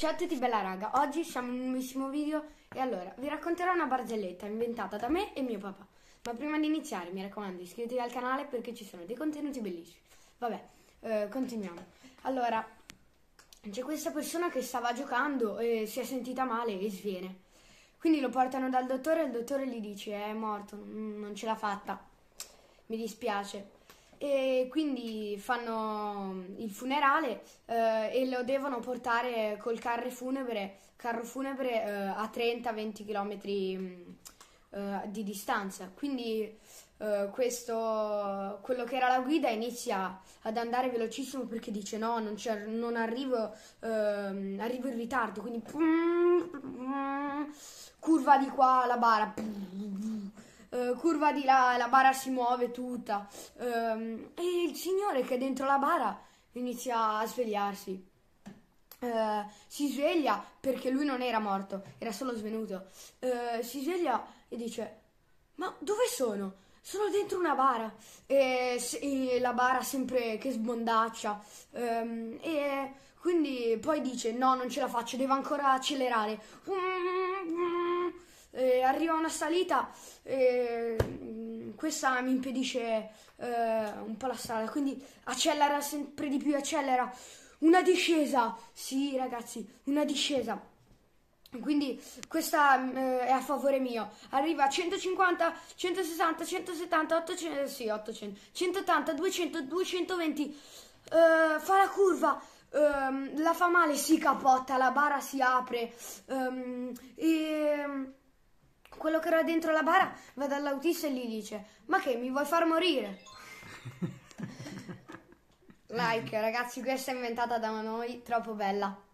ciao a tutti bella raga, oggi siamo in un nuovissimo video e allora vi racconterò una barzelletta inventata da me e mio papà. Ma prima di iniziare mi raccomando iscrivetevi al canale perché ci sono dei contenuti bellissimi. Vabbè, eh, continuiamo. Allora, c'è questa persona che stava giocando e si è sentita male e sviene. Quindi lo portano dal dottore e il dottore gli dice è morto, non ce l'ha fatta, mi dispiace e quindi fanno il funerale eh, e lo devono portare col carro funebre, carro funebre eh, a 30-20 km eh, di distanza. Quindi eh, questo, quello che era la guida inizia ad andare velocissimo perché dice no, non, non arrivo, ehm, arrivo in ritardo, quindi curva di qua la bara uh, curva di là, la bara si muove tutta. Um, e il signore che è dentro la bara inizia a svegliarsi. Uh, si sveglia perché lui non era morto, era solo svenuto. Uh, si sveglia e dice: Ma dove sono? Sono dentro una bara. E, e la bara sempre che sbondaccia. Um, e quindi poi dice: No, non ce la faccio, devo ancora accelerare. Eh, arriva una salita e mm, questa mi impedisce eh, un po' la strada, quindi accelera sempre di più, accelera. Una discesa, sì ragazzi, una discesa. Quindi questa eh, è a favore mio. Arriva a 150, 160, 170, 800, sì, 800, 180, 200, 220. fa la curva, um, la fa male, si capotta, la bara si apre. Um, e era dentro la bara va dall'autista e gli dice ma che mi vuoi far morire? like ragazzi questa è inventata da noi, troppo bella.